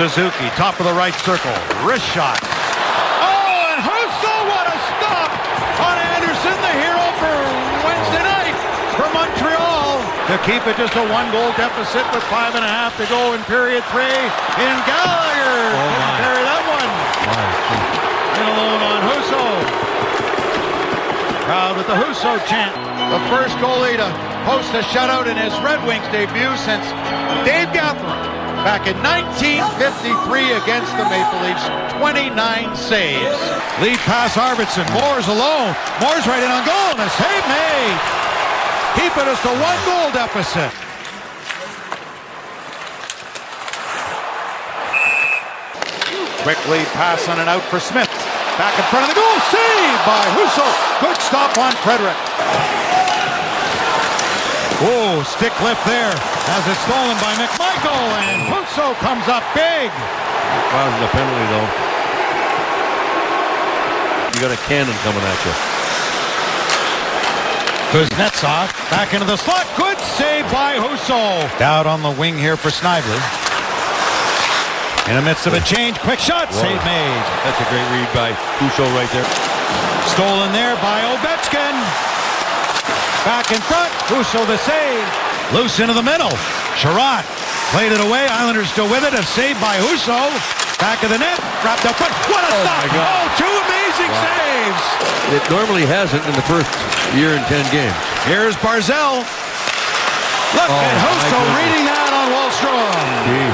Suzuki, top of the right circle, wrist shot. Oh, and Husso, what a stop on Anderson, the hero for Wednesday night for Montreal to keep it just a one-goal deficit with five and a half to go in period three. In Gallagher, Oh, carry that one. In alone on Husso. Crowd with the Husso chant. The first goalie to post a shutout in his Red Wings debut since Dave Gatherum back in 1953 against the Maple Leafs. 29 saves. Lead pass Arvidsson. Moore's alone. Moore's right in on goal and a save made. Keep it as the one goal deficit. Quick lead pass on and out for Smith. Back in front of the goal. Saved by Husso. Good stop on Frederick. Oh, stick lift there. As it's stolen by McMichael. And Husso comes up big. Causing a penalty, though. You got a cannon coming at you. Kuznetsov back into the slot. Good save by Husso. Out on the wing here for Snively. In the midst of a change, quick shot, save made. That's a great read by Husso right there. Stolen there by Ovechkin. Back in front, Husso the save. Loose into the middle. Sherratt played it away. Islanders still with it. A save by Husso. Back of the net, wrapped up front. What a Oh, stop! Oh, two amazing saves. It normally hasn't in the first year in 10 games. Here's Barzal. Look Oh, at Husso reading that on Wahlstrom. Gee.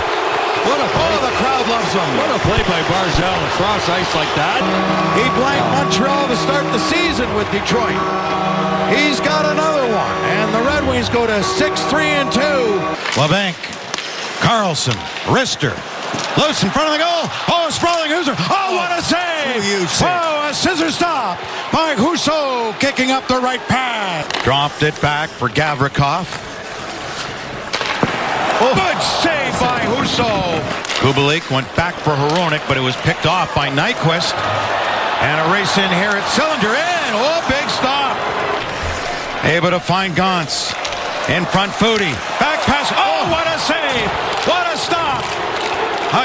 What a oh, the crowd loves him. What a play by Barzal across ice like that. He blanked Montreal to start the season with Detroit. He's got another one, and the Red Wings go to 6-3 and 2. Labanc, Karlsson, Rister, loose in front of the goal. Oh, sprawling Husso. Oh, oh, what a save! Oh, a scissor stop by Husso, kicking up the right pad. Dropped it back for Gavrikov. Oh. Good save by Husso. Kubalik went back for Hronik, but it was picked off by Nyquist. And a race in here at Cylinder in. Oh, big stop. Able to find Gantz. In front, Foudy. Back pass. Oh, oh, what a save. What a stop.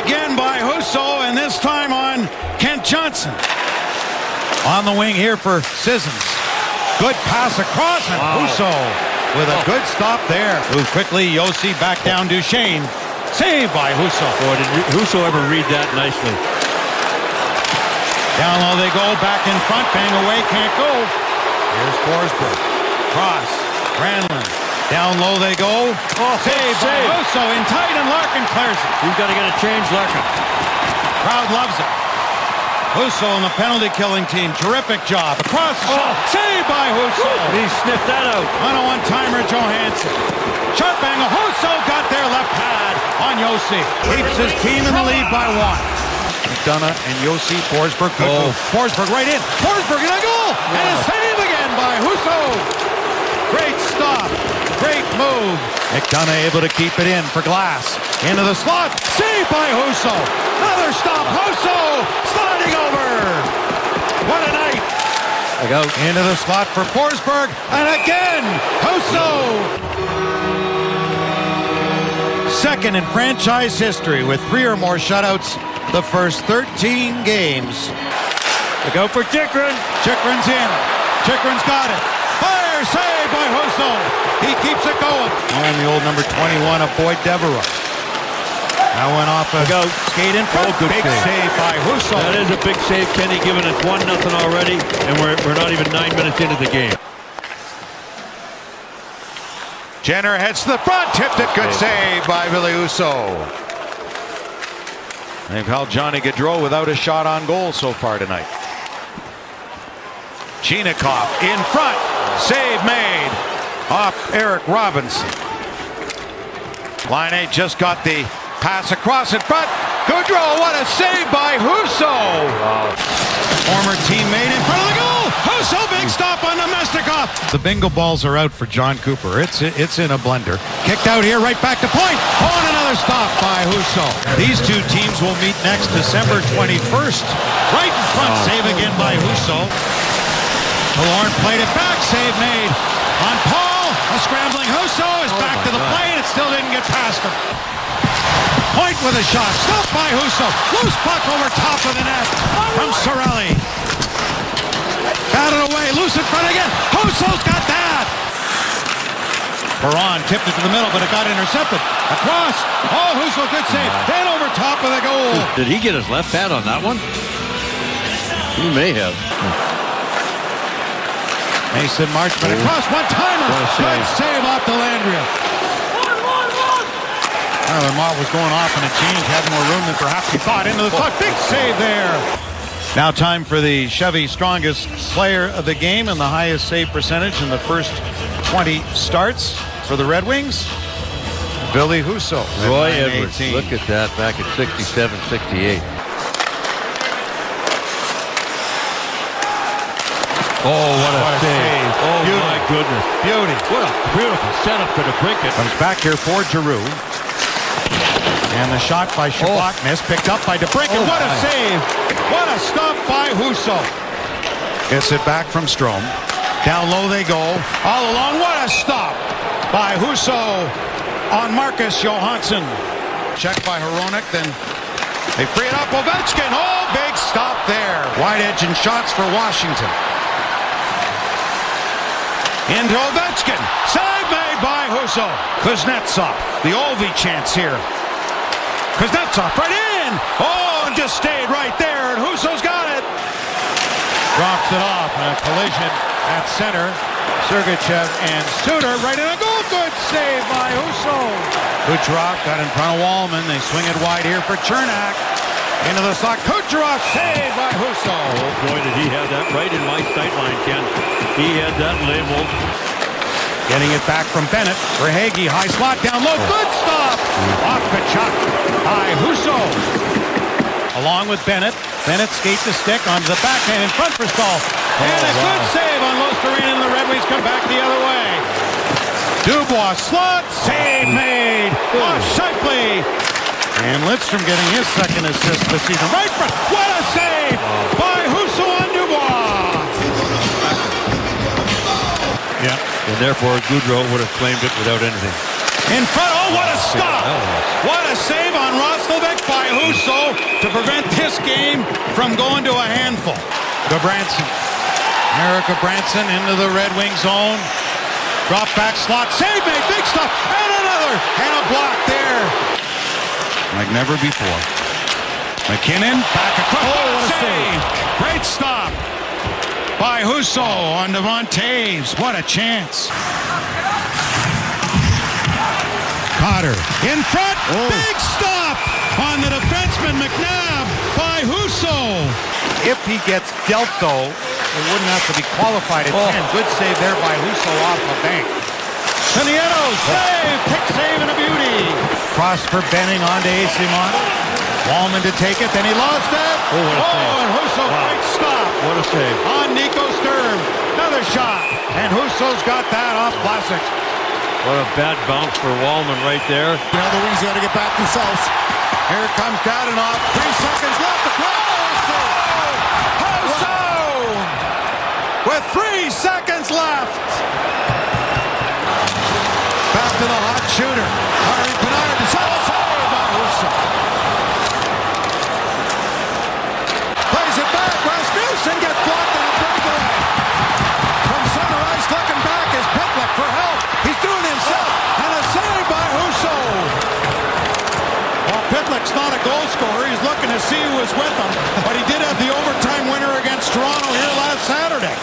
Again by Husso, and this time on Kent Johnson. On the wing here for Sissons. Good pass across, and Husso with a good stop there. Move quickly, Josi back down Duchene. Saved by Husso. Boy, did Husso ever read that nicely? Down low they go, back in front, bang away, can't go. Here's Forsberg. Cross, Granlund. Down low they go. Oh, Saved by save. Husso in tight, and Larkin clears it. You've got to get a change, Larkin. Crowd loves it. Husso on the penalty killing team, terrific job. Across the oh. shot, saved by Husso. He sniffed that out. On a one-timer, Johansen. Sharp angle, Husso got their left pad on Josi. Keeps his team in the lead by one. McDonagh and Josi, Forsberg, good Oh. Forsberg right in. Forsberg in a goal, and a save again by Husso. Great stop, great move. McDonagh able to keep it in for Glass. Into the slot, saved by Husso. Another stop, Husso sliding over. What a night. Like go. Into the slot for Forsberg, and again, Husso. Second in franchise history with three or more shutouts the first 13 games. Look out for Chychrun. Chychrun's in. Chychrun's got it. Fire save by Husso. He keeps it going. And the old number 21 of Boyd Devereaux. That went off a Look out. skate in front. Oh, good Big save. save by Husso. That is a big save, Kenny, giving us 1 nothing already, and we're, we're not even nine minutes into the game. Jenner heads to the front, tipped it, good save by Ville Husso. They've held Johnny Gaudreau without a shot on goal so far tonight. Chinakhov in front, save made off Eric Robinson. Line 8 just got the pass across in front. Gaudreau, what a save by Husso. Former teammate in front of the goal. Husso, big stop on Namestnikov. The bingo balls are out for Jon Cooper. It's it's in a blender. Kicked out here, right back to point. Oh, and another stop by Husso. These two teams will meet next December 21st. Right in front, oh. save again by Husso. Killorn played it back, save made on Paul. A scrambling Husso is oh back to the God. play, and it still didn't get past him. Point with a shot. Stopped by Husso. Loose puck over top of the net from Cirelli. Batted away. Loose in front again. Husso's got that. Perron tipped it to the middle, but it got intercepted. Across. Oh, Husso, good save. Then over top of the goal. Did he get his left pad on that one? He may have. Mason Marchment across one timer. What save. Good save off the Landria. Tyler Motte was going off in a change, had more room than perhaps he thought. Into the slot. Big save there. Now time for the Chevy strongest player of the game and the highest save percentage in the first 20 starts for the Red Wings. Ville Husso. at Roy Edwards. Look at that back at 67, 68. Oh, what a, What a save. save. Oh, Beauty. my goodness. Beauty. What a beautiful setup for DeBrincat. Comes back here for Giroux. And the shot by oh. Shabak missed, picked up by DeBrincat. Oh, what a save! What a stop by Husso. Gets it back from Strom. Down low they go. All along, what a stop by Husso on Marcus Johansson. Check by Hronik, then they free it up. Ovechkin, oh, big stop there. Wide edge and shots for Washington. Into Ovechkin. Save made by Husso. Kuznetsov. The Ovi chance here. Kuznetsov right in. Oh, and just stayed right there. And Husso's got it. Drops it off. And a collision at center. Sergachev and Suter right in a goal. Good save by Husso. Kucherov got in front of Walman. They swing it wide here for Cernak. Into the slot. Kucherov saved by Husso. Oh, boy, did he have that right in my sight line, Ken. He had that labeled. Getting it back from Bennett for Hagee. High slot down low. Good stop. Off Tkachuk by Husso. Along with Bennett. Bennett skates the stick onto the backhand in front for Stahl. Oh, and a good save on Luostarinen and the Red Wings come back the other way. Dubois slot. Save hmm. made. Hmm. Off Scheifele. And Lidstrom getting his second assist this season. Right front. What a save by Husso on Dubois. Yeah. And therefore, Goudreau would have claimed it without anything. In front. Oh, what a ah, stop! What a save on Roslovic by Husso to prevent this game from going to a handful. Gabranson. Erica Branson into the Red Wing zone. Drop back slot. Save made. Big stop. And another. And a block there. Like never before. MacKinnon back across. Oh, save. Great stop by Husso on Devon Toews. What a chance. Cotter in front. Oh. Big stop on the defenseman McNabb by Husso. If he gets dealt though, it wouldn't have to be qualified at 10. Good save there by Husso off the bank. Pinieto save, pick save and a beauty. Cross for Benning onto Asimon. Walman to take it, then he lost it. Oh, what a oh, save. and Husso Wow. great stop What a save. on Nico Sturm. Another shot, and Husso's got that off Vlasic. What a bad bounce for Walman right there. Now the Wings got to get back themselves. Here comes Dadonov. Three seconds left. Across. Husso! With three seconds to the hot shooter. Harvey Pinard. The shot saved by Husso. Plays it back. Rasmussen gets blocked on a breakaway. From center ice, looking back is Pitlick for help. He's doing it himself. And a save by Husso. Well, Pitlick's not a goal scorer. He's looking to see who is with him. But he did have the overtime winner against Toronto here last Saturday.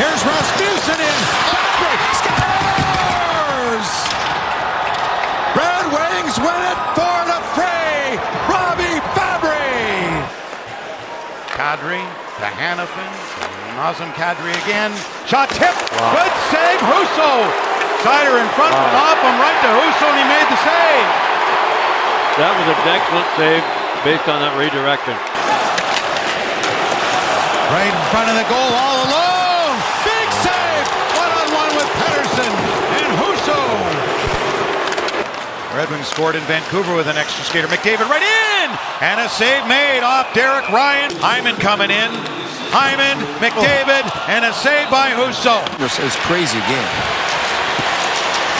Here's Rasmussen in. Fabbri scores! Red Wings for the fray. Robby Fabbri. Kadri to Hanifin. Nazem Kadri again. Shot tip. Good save. Husso. Sider in front. Went off him right to Husso and he made the save. That was an excellent save based on that redirection. Right in front of the goal all alone. Big save. One on one with Pedersen and Husso. Red Wings scored in Vancouver with an extra skater. McDavid right in. And a save made off Derek Ryan. Hyman coming in. Hyman, McDavid, and a save by Husso. It's, it's crazy game.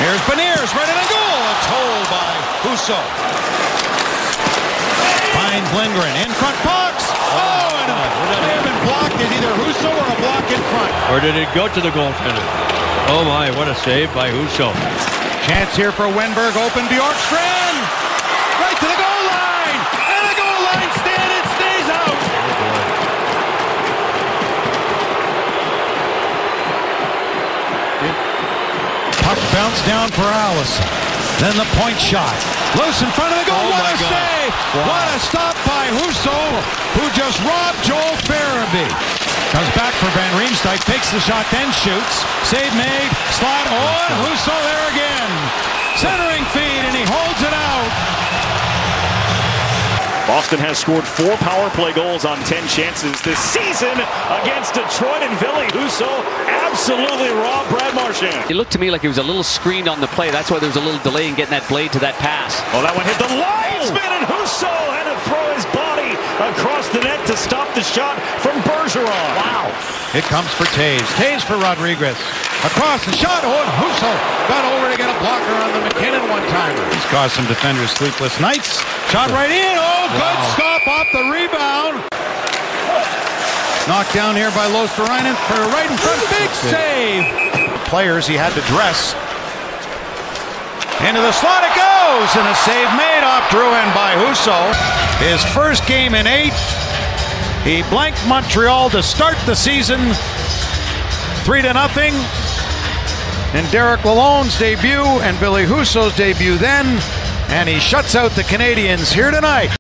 Here's Beniers right in the goal. A toll by Husso. finds Lindgren. In front, Fox! Oh, and it may have been blocked. Is either Husso or a block in front. Or did it go to the goaltender? Oh my, what a save by Husso. Chance here for Wenberg. Open Bjorkstrand. Right to the goal line. And the goal line stand. It stays out. Puck bounced down for Allison. Then the point shot. Loose in front of the goal. Oh, what a God. save. Wow. What a stop by Husso, who just robbed Joel Farabee. Comes back for Van Riemsdyk. Takes the shot, then shoots. Save made. Slot. on, Husso. Centering feed, and he holds it out. Boston has scored four power play goals on 10 chances this season against Detroit and Ville Husso absolutely robbed Brad Marchand. It looked to me like it was a little screened on the play. That's why there was a little delay in getting that blade to that pass. Well, that one hit the oh! linesman, and Husso had to throw his body across the net to stop the shot from Bergeron. Wow. It comes for Toews. Toews for Rodrigues. Across the shot. Oh, and Husso got over to get a blocker on the MacKinnon one-timer. He's caused some defenders sleepless nights. Shot right in. Oh, good stop off the rebound. Knocked down here by Luostarinen for right in front. Big save. Players he had to dress. Into the slot it goes, and a save made off Drouin by Husso. His first game in eight. He blanked Montreal to start the season, three to nothing. And Derek Lalonde's debut and Ville Husso's debut then, and he shuts out the Canadiens here tonight.